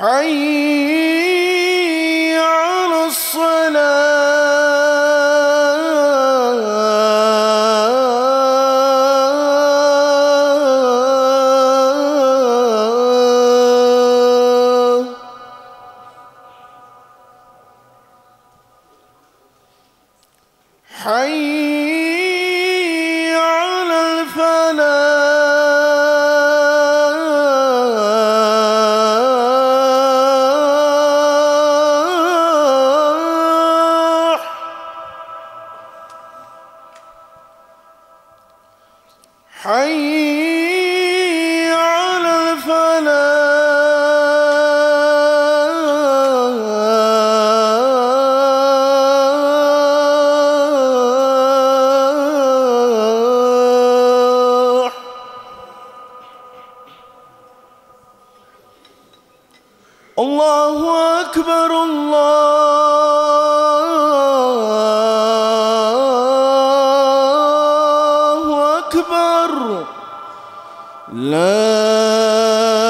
حي على الصلاة. حي حي على الفلاح. الله أكبر الله أكبر لا